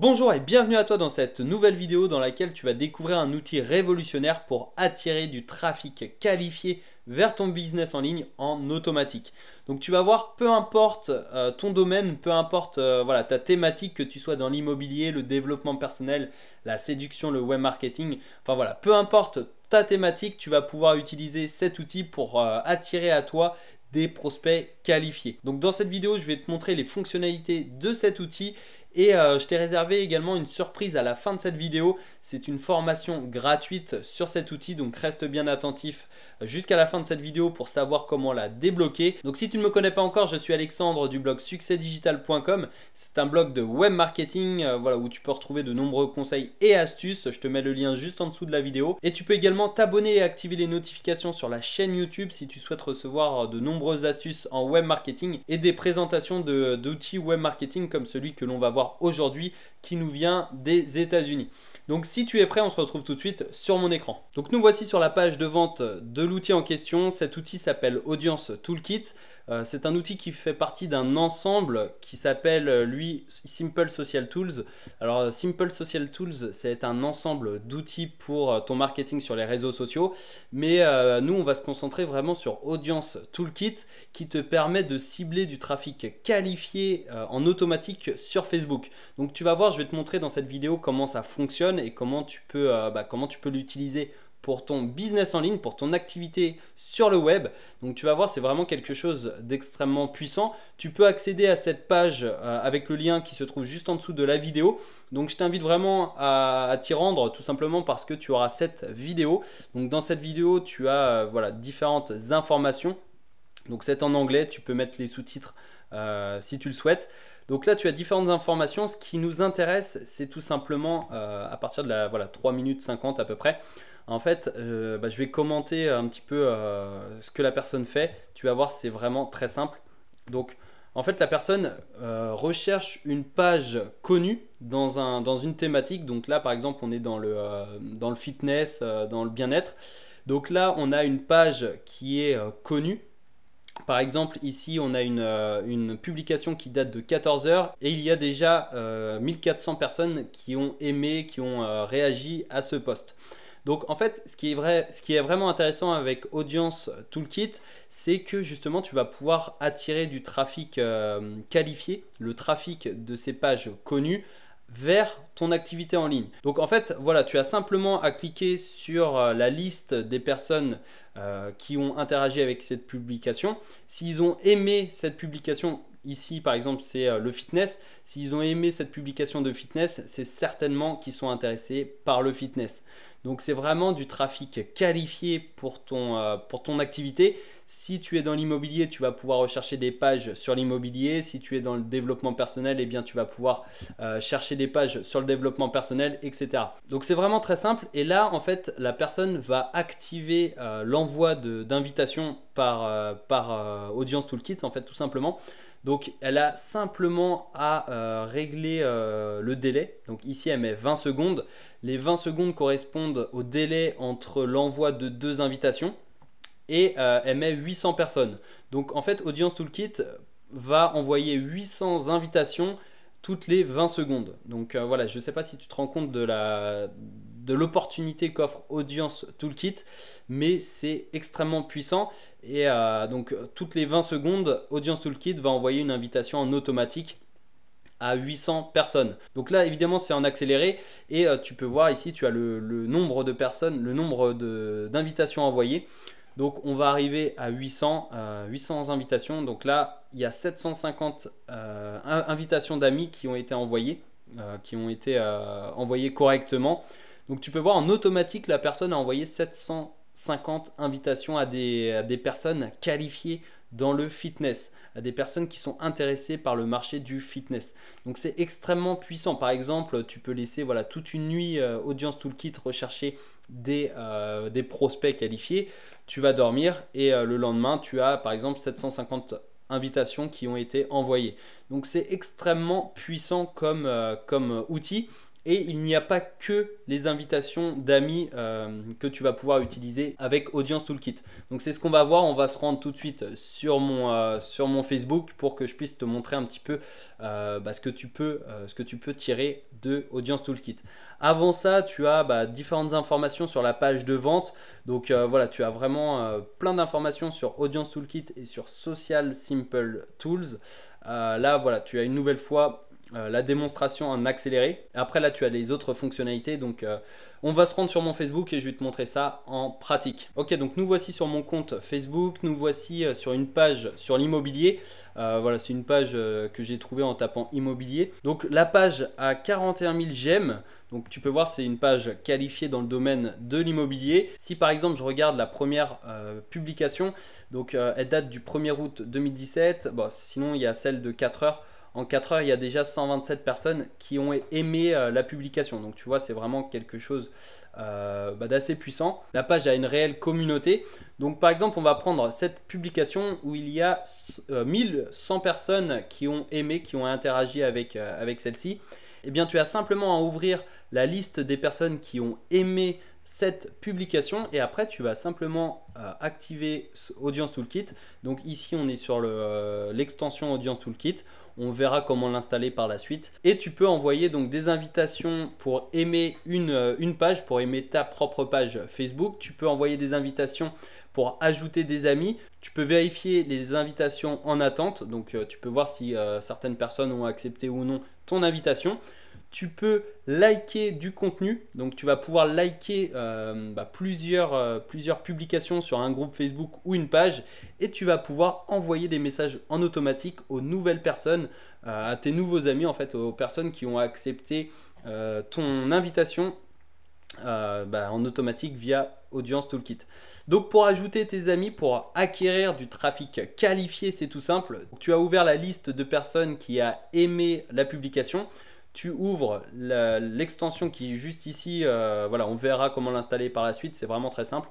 Bonjour et bienvenue à toi dans cette nouvelle vidéo dans laquelle tu vas découvrir un outil révolutionnaire pour attirer du trafic qualifié vers ton business en ligne en automatique. Donc tu vas voir, peu importe euh, ton domaine, peu importe euh, voilà, ta thématique, que tu sois dans l'immobilier, le développement personnel, la séduction, le web marketing, enfin voilà, peu importe ta thématique, tu vas pouvoir utiliser cet outil pour euh, attirer à toi des prospects qualifiés. Donc dans cette vidéo, je vais te montrer les fonctionnalités de cet outil et euh, je t'ai réservé également une surprise à la fin de cette vidéo. C'est une formation gratuite sur cet outil, donc reste bien attentif jusqu'à la fin de cette vidéo pour savoir comment la débloquer. Donc si tu ne me connais pas encore, je suis Alexandre du blog succèsdigital.com. C'est un blog de web marketing euh, voilà, où tu peux retrouver de nombreux conseils et astuces. Je te mets le lien juste en dessous de la vidéo. Et tu peux également t'abonner et activer les notifications sur la chaîne YouTube si tu souhaites recevoir de nombreuses astuces en web marketing et des présentations d'outils web marketing comme celui que l'on va voir aujourd'hui qui nous vient des États-Unis. Donc si tu es prêt, on se retrouve tout de suite sur mon écran. Donc nous voici sur la page de vente de l'outil en question. Cet outil s'appelle Audience Toolkit. Euh, c'est un outil qui fait partie d'un ensemble qui s'appelle euh, lui Simple Social Tools. Alors euh, Simple Social Tools, c'est un ensemble d'outils pour ton marketing sur les réseaux sociaux, mais nous on va se concentrer vraiment sur Audience Toolkit qui te permet de cibler du trafic qualifié en automatique sur Facebook. Donc tu vas voir, je vais te montrer dans cette vidéo comment ça fonctionne et comment tu peux, bah, comment tu peux l'utiliser pour ton business en ligne, pour ton activité sur le web. Donc tu vas voir, c'est vraiment quelque chose d'extrêmement puissant. Tu peux accéder à cette page euh, avec le lien qui se trouve juste en dessous de la vidéo. Donc je t'invite vraiment à, t'y rendre tout simplement parce que tu auras cette vidéo. Donc dans cette vidéo, tu as euh, voilà, différentes informations. Donc c'est en anglais, tu peux mettre les sous-titres euh, si tu le souhaites. Donc là, tu as différentes informations. Ce qui nous intéresse, c'est tout simplement à partir de la voilà, 3 minutes 50 à peu près. En fait, euh, bah, je vais commenter un petit peu euh, ce que la personne fait. Tu vas voir, c'est vraiment très simple. Donc, en fait, la personne euh, recherche une page connue dans, un, dans une thématique. Donc là, par exemple, on est dans le, dans le fitness, dans le bien-être. Donc là, on a une page qui est connue. Par exemple, ici, on a une, une, publication qui date de 14 heures et il y a déjà 1400 personnes qui ont aimé, qui ont réagi à ce post. Donc en fait, ce qui est, vraiment intéressant avec Audience Toolkit, c'est que justement tu vas pouvoir attirer du trafic euh, qualifié, le trafic de ces pages connues vers ton activité en ligne. Donc en fait, voilà, tu as simplement à cliquer sur euh, la liste des personnes euh, qui ont interagi avec cette publication. S'ils ont aimé cette publication, ici par exemple c'est le fitness, s'ils ont aimé cette publication de fitness, c'est certainement qu'ils sont intéressés par le fitness. Donc c'est vraiment du trafic qualifié pour ton, euh, pour ton activité. Si tu es dans l'immobilier, tu vas pouvoir rechercher des pages sur l'immobilier. Si tu es dans le développement personnel, eh bien tu vas pouvoir euh, chercher des pages sur le développement personnel, etc. Donc c'est vraiment très simple. Et là, en fait, la personne va activer euh, l'envoi d'invitations par, par Audience Toolkit, en fait, tout simplement. Donc elle a simplement à euh, régler euh, le délai. Donc ici elle met 20 secondes. Les 20 secondes correspondent au délai entre l'envoi de deux invitations et euh, elle met 800 personnes. Donc en fait Audience Toolkit va envoyer 800 invitations toutes les 20 secondes. Donc voilà, je ne sais pas si tu te rends compte de la de l'opportunité qu'offre Audience Toolkit, mais c'est extrêmement puissant. Et euh, donc, toutes les 20 secondes, Audience Toolkit va envoyer une invitation en automatique à 800 personnes. Donc là, évidemment, c'est en accéléré. Et euh, tu peux voir ici, tu as le, nombre de personnes, le nombre d'invitations envoyées. Donc on va arriver à 800, 800 euh, invitations. Donc là, il y a 750 invitations d'amis qui ont été envoyées, qui ont été envoyées correctement. Donc tu peux voir en automatique, la personne a envoyé 750 invitations à des, personnes qualifiées dans le fitness, à des personnes qui sont intéressées par le marché du fitness. Donc c'est extrêmement puissant. Par exemple, tu peux laisser voilà, toute une nuit euh, Audience Toolkit rechercher des, euh, des, prospects qualifiés. Tu vas dormir et euh, le lendemain, tu as par exemple 750 invitations qui ont été envoyées. Donc c'est extrêmement puissant comme, comme outil. Et il n'y a pas que les invitations d'amis euh, que tu vas pouvoir utiliser avec Audience Toolkit. Donc c'est ce qu'on va voir. On va se rendre tout de suite sur mon, euh, sur mon Facebook pour que je puisse te montrer un petit peu euh, bah, ce, que tu peux, ce que tu peux tirer de Audience Toolkit. Avant ça, tu as bah, différentes informations sur la page de vente. Donc voilà, tu as vraiment plein d'informations sur Audience Toolkit et sur Social Simple Tools. là, voilà, tu as une nouvelle fois euh, la démonstration en accéléré. Après là tu as les autres fonctionnalités donc euh, on va se rendre sur mon Facebook et je vais te montrer ça en pratique. Ok donc nous voici sur mon compte Facebook, nous voici euh, sur une page sur l'immobilier. voilà c'est une page que j'ai trouvée en tapant immobilier. Donc la page a 41 000 j'aime. Donc tu peux voir c'est une page qualifiée dans le domaine de l'immobilier. Si par exemple je regarde la première publication, donc elle date du 1er août 2017. Bon, sinon il y a celle de 4 heures en 4 heures, il y a déjà 127 personnes qui ont aimé euh, la publication. Donc tu vois, c'est vraiment quelque chose euh, bah, d'assez puissant. La page a une réelle communauté. Donc par exemple, on va prendre cette publication où il y a 1100 euh, personnes qui ont aimé, qui ont interagi avec, avec celle-ci. Eh bien, tu as simplement à ouvrir la liste des personnes qui ont aimé cette publication et après tu vas simplement activer Audience Toolkit. Donc ici on est sur l'extension Audience Toolkit. On verra comment l'installer par la suite. Et tu peux envoyer donc des invitations pour aimer une, euh, une page, pour aimer ta propre page Facebook. Tu peux envoyer des invitations pour ajouter des amis. Tu peux vérifier les invitations en attente. Donc euh, tu peux voir si euh, certaines personnes ont accepté ou non ton invitation tu peux liker du contenu. Donc tu vas pouvoir liker euh, bah, plusieurs, euh, plusieurs publications sur un groupe Facebook ou une page et tu vas pouvoir envoyer des messages en automatique aux nouvelles personnes, euh, à tes nouveaux amis en fait, aux personnes qui ont accepté ton invitation bah, en automatique via Audience Toolkit. Donc pour ajouter tes amis, pour acquérir du trafic qualifié, c'est tout simple. Tu as ouvert la liste de personnes qui a aimé la publication tu ouvres l'extension qui est juste ici. Euh, voilà, on verra comment l'installer par la suite. C'est vraiment très simple.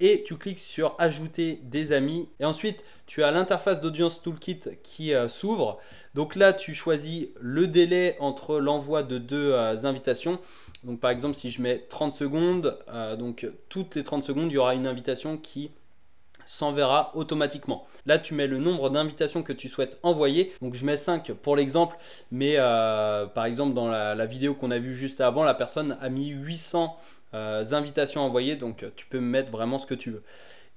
Et tu cliques sur ajouter des amis. Et ensuite, tu as l'interface d'audience toolkit qui euh, s'ouvre. Donc là, tu choisis le délai entre l'envoi de deux euh, invitations. Donc par exemple, si je mets 30 secondes, donc toutes les 30 secondes, il y aura une invitation qui s'enverra automatiquement. Là, tu mets le nombre d'invitations que tu souhaites envoyer. Donc, je mets 5 pour l'exemple, mais euh, par exemple, dans la, vidéo qu'on a vue juste avant, la personne a mis 800 euh, invitations envoyées. Donc, tu peux mettre vraiment ce que tu veux.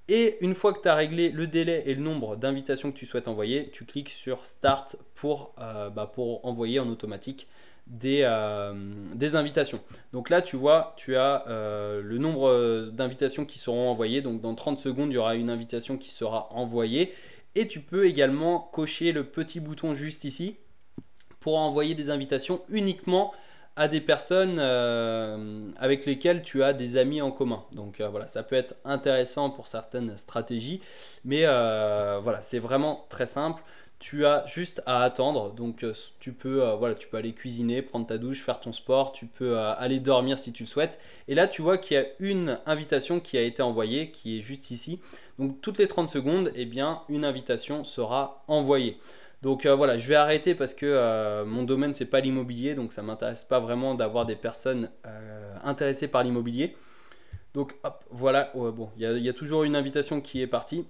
Et une fois que tu as réglé le délai et le nombre d'invitations que tu souhaites envoyer, tu cliques sur Start pour, euh, bah, pour envoyer en automatique des, euh, des, invitations. Donc là, tu vois, tu as euh, le nombre d'invitations qui seront envoyées. Donc dans 30 secondes, il y aura une invitation qui sera envoyée. Et tu peux également cocher le petit bouton juste ici pour envoyer des invitations uniquement à des personnes euh, avec lesquelles tu as des amis en commun. Donc voilà, ça peut être intéressant pour certaines stratégies, mais voilà, c'est vraiment très simple tu as juste à attendre. Donc euh, tu peux, euh, tu peux aller cuisiner, prendre ta douche, faire ton sport, tu peux euh, aller dormir si tu le souhaites. Et là, tu vois qu'il y a une invitation qui a été envoyée, qui est juste ici. Donc toutes les 30 secondes, eh bien, une invitation sera envoyée. Donc voilà, je vais arrêter parce que mon domaine c'est pas l'immobilier, donc ça m'intéresse pas vraiment d'avoir des personnes intéressées par l'immobilier. Donc hop, voilà, bon, il y, a toujours une invitation qui est partie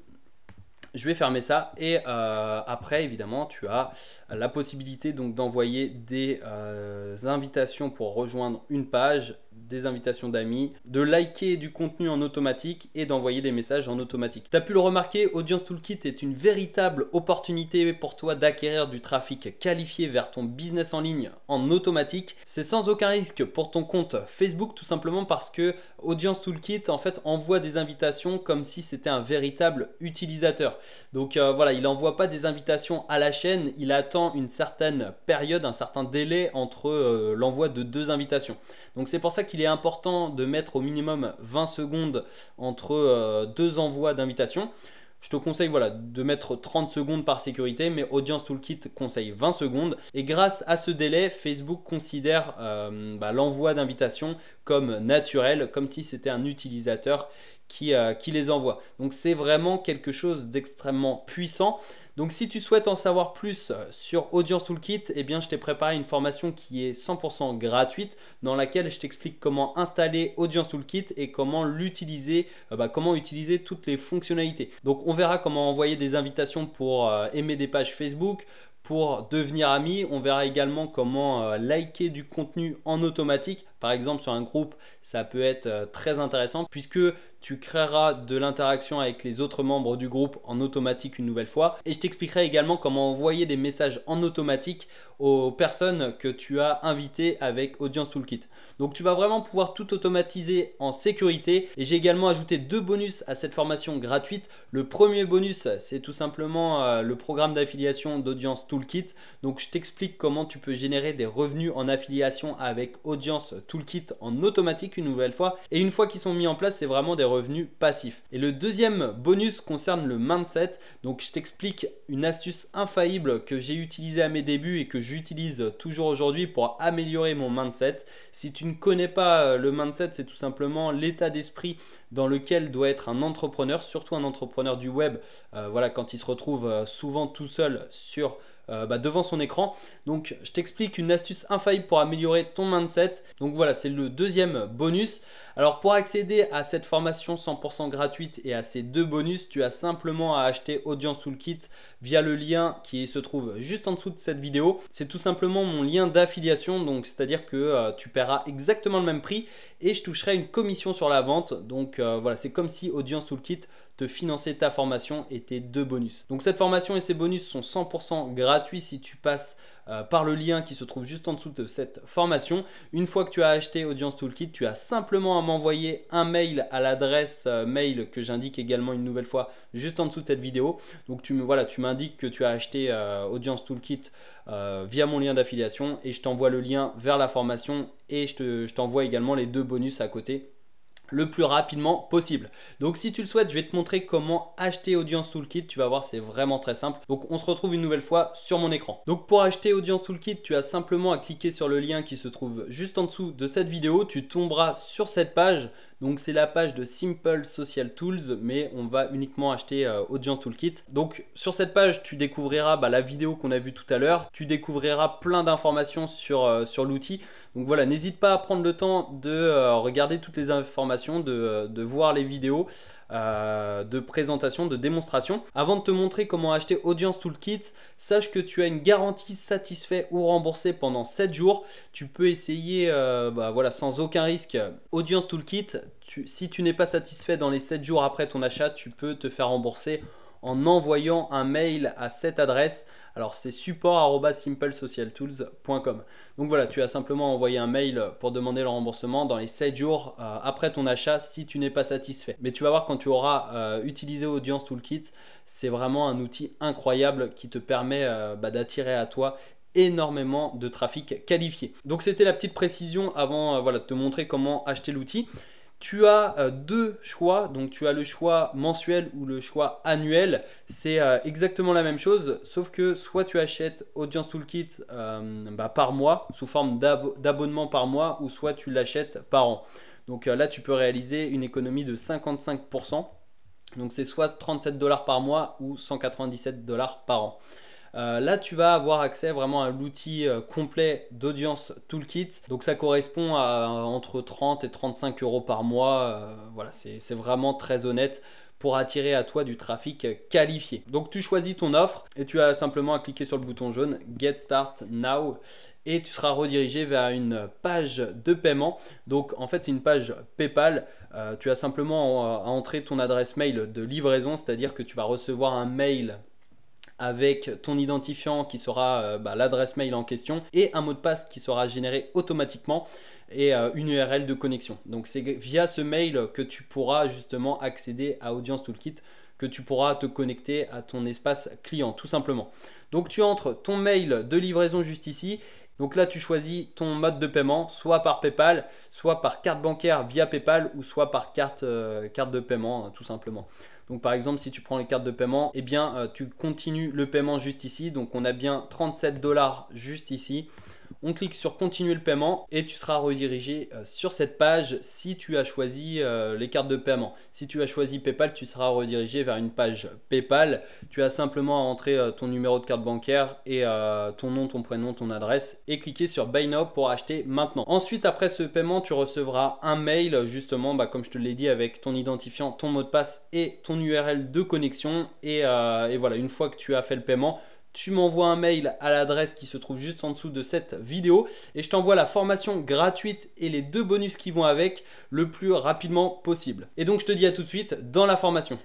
je vais fermer ça et euh, après évidemment tu as la possibilité donc d'envoyer des euh, invitations pour rejoindre une page des invitations d'amis, de liker du contenu en automatique et d'envoyer des messages en automatique. Tu as pu le remarquer, Audience Toolkit est une véritable opportunité pour toi d'acquérir du trafic qualifié vers ton business en ligne en automatique. C'est sans aucun risque pour ton compte Facebook tout simplement parce que Audience Toolkit en fait envoie des invitations comme si c'était un véritable utilisateur. Donc euh, voilà, il n'envoie pas des invitations à la chaîne, il attend une certaine période, un certain délai entre euh, l'envoi de deux invitations. Donc c'est pour ça qu'il est important de mettre au minimum 20 secondes entre euh, deux envois d'invitation. Je te conseille de mettre 30 secondes par sécurité, mais Audience Toolkit conseille 20 secondes. Et grâce à ce délai, Facebook considère euh, bah, l'envoi d'invitation comme naturel, comme si c'était un utilisateur qui, qui les envoie. Donc c'est vraiment quelque chose d'extrêmement puissant. Donc si tu souhaites en savoir plus euh, sur Audience Toolkit, eh bien je t'ai préparé une formation qui est 100% gratuite dans laquelle je t'explique comment installer Audience Toolkit et comment l'utiliser, euh, bah, comment utiliser toutes les fonctionnalités. Donc on verra comment envoyer des invitations pour euh, aimer des pages Facebook, pour devenir ami. On verra également comment liker du contenu en automatique. Par exemple, sur un groupe, ça peut être très intéressant puisque tu créeras de l'interaction avec les autres membres du groupe en automatique une nouvelle fois. Et je t'expliquerai également comment envoyer des messages en automatique aux personnes que tu as invitées avec Audience Toolkit. Donc tu vas vraiment pouvoir tout automatiser en sécurité. Et j'ai également ajouté deux bonus à cette formation gratuite. Le premier bonus, c'est tout simplement euh, le programme d'affiliation d'Audience Toolkit. Donc je t'explique comment tu peux générer des revenus en affiliation avec Audience Toolkit en automatique une nouvelle fois. Et une fois qu'ils sont mis en place, c'est vraiment des revenus passifs. Et le deuxième bonus concerne le mindset. Donc je t'explique une astuce infaillible que j'ai utilisée à mes débuts et que j'utilise toujours aujourd'hui pour améliorer mon mindset. Si tu ne connais pas le mindset, c'est tout simplement l'état d'esprit dans lequel doit être un entrepreneur, surtout un entrepreneur du web, euh, voilà, quand il se retrouve euh, souvent tout seul sur euh, bah, devant son écran. Donc je t'explique une astuce infaillible pour améliorer ton mindset. Donc voilà, c'est le deuxième bonus. Alors pour accéder à cette formation 100% gratuite et à ces deux bonus, tu as simplement à acheter Audience Toolkit via le lien qui se trouve juste en dessous de cette vidéo. C'est tout simplement mon lien d'affiliation, donc c'est-à-dire que tu paieras exactement le même prix et je toucherai une commission sur la vente. Donc euh, voilà, c'est comme si Audience Toolkit te financer ta formation et tes deux bonus. Donc cette formation et ces bonus sont 100% gratuits si tu passes euh, par le lien qui se trouve juste en dessous de cette formation. Une fois que tu as acheté Audience Toolkit, tu as simplement à m'envoyer un mail à l'adresse euh, mail que j'indique également une nouvelle fois juste en dessous de cette vidéo. Donc tu me voilà, tu m'indiques que tu as acheté euh, Audience Toolkit via mon lien d'affiliation et je t'envoie le lien vers la formation et je t'envoie également les deux bonus à côté le plus rapidement possible. Donc si tu le souhaites, je vais te montrer comment acheter Audience Toolkit. Tu vas voir, c'est vraiment très simple. Donc on se retrouve une nouvelle fois sur mon écran. Donc pour acheter Audience Toolkit, tu as simplement à cliquer sur le lien qui se trouve juste en dessous de cette vidéo. Tu tomberas sur cette page. Donc c'est la page de Simple Social Tools, mais on va uniquement acheter euh, Audience Toolkit. Donc sur cette page, tu découvriras bah, la vidéo qu'on a vue tout à l'heure. Tu découvriras plein d'informations sur, euh, l'outil. Donc voilà, n'hésite pas à prendre le temps de euh, regarder toutes les informations, de voir les vidéos. Euh, de présentation, de démonstration. Avant de te montrer comment acheter Audience Toolkit, sache que tu as une garantie satisfait ou remboursé pendant 7 jours. Tu peux essayer euh, bah, voilà, sans aucun risque Audience Toolkit. si tu n'es pas satisfait dans les 7 jours après ton achat, tu peux te faire rembourser en envoyant un mail à cette adresse. Alors c'est support@simplesocialtools.com. Donc voilà, tu as simplement envoyé un mail pour demander le remboursement dans les 7 jours euh, après ton achat si tu n'es pas satisfait. Mais tu vas voir quand tu auras euh, utilisé Audience Toolkit, c'est vraiment un outil incroyable qui te permet euh, bah, d'attirer à toi énormément de trafic qualifié. Donc c'était la petite précision avant de te montrer comment acheter l'outil. Tu as euh, deux choix, donc tu as le choix mensuel ou le choix annuel. C'est euh, exactement la même chose, sauf que soit tu achètes Audience Toolkit euh, bah, par mois, sous forme d'abonnement par mois, ou soit tu l'achètes par an. Donc là, tu peux réaliser une économie de 55%. Donc c'est soit 37 dollars par mois ou 197 dollars par an. Euh, là, tu vas avoir accès vraiment à l'outil euh, complet d'audience toolkit. Donc ça correspond à entre 30 et 35 euros par mois. Euh, voilà, c'est vraiment très honnête pour attirer à toi du trafic qualifié. Donc tu choisis ton offre et tu as simplement à cliquer sur le bouton jaune Get Start Now et tu seras redirigé vers une page de paiement. Donc en fait c'est une page PayPal. tu as simplement à entrer ton adresse mail de livraison, c'est-à-dire que tu vas recevoir un mail avec ton identifiant qui sera euh, bah, l'adresse mail en question et un mot de passe qui sera généré automatiquement et euh, une URL de connexion. Donc c'est via ce mail que tu pourras justement accéder à Audience Toolkit, que tu pourras te connecter à ton espace client tout simplement. Donc tu entres ton mail de livraison juste ici. Donc là tu choisis ton mode de paiement, soit par PayPal, soit par carte bancaire via PayPal ou soit par carte, euh, carte de paiement tout simplement. Donc par exemple, si tu prends les cartes de paiement, eh bien euh, tu continues le paiement juste ici. Donc on a bien 37 dollars juste ici. On clique sur continuer le paiement et tu seras redirigé euh, sur cette page si tu as choisi euh, les cartes de paiement. Si tu as choisi PayPal, tu seras redirigé vers une page PayPal. Tu as simplement à entrer euh, ton numéro de carte bancaire et ton nom, ton prénom, ton adresse et cliquer sur Buy Now pour acheter maintenant. Ensuite, après ce paiement, tu recevras un mail justement, bah, comme je te l'ai dit, avec ton identifiant, ton mot de passe et ton URL de connexion. et voilà, une fois que tu as fait le paiement, tu m'envoies un mail à l'adresse qui se trouve juste en dessous de cette vidéo et je t'envoie la formation gratuite et les deux bonus qui vont avec le plus rapidement possible. Et donc je te dis à tout de suite dans la formation.